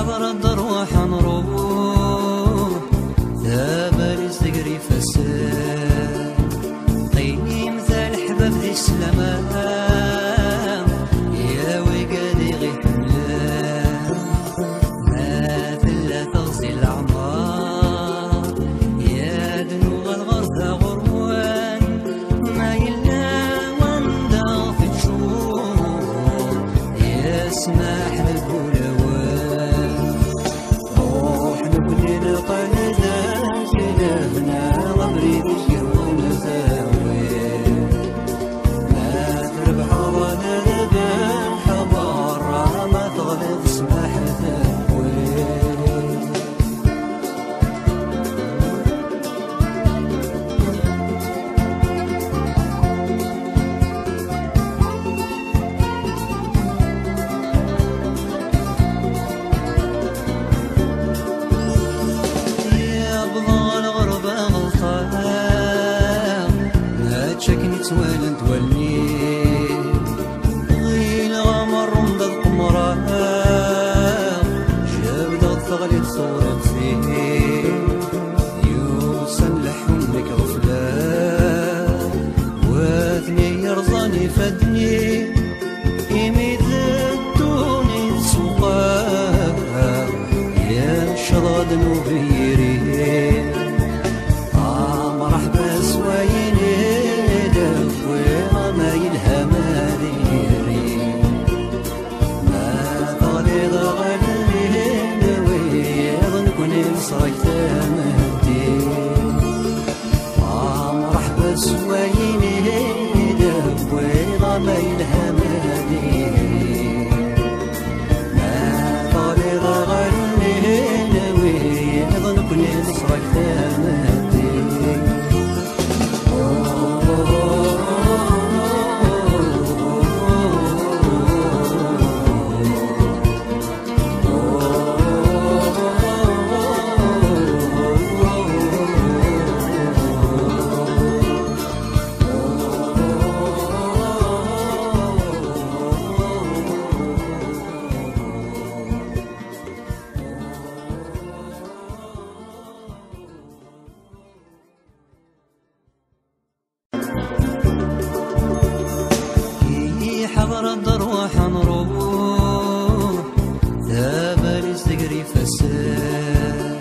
خبر الضروره يتوالن تولي غيل غمر رمض القمرة جاب ضغط غلي تصور فيه يوصل لحولك غفلة وأثني يرزاني فدي. عصرك مهدي. ما مرح بسوي nefese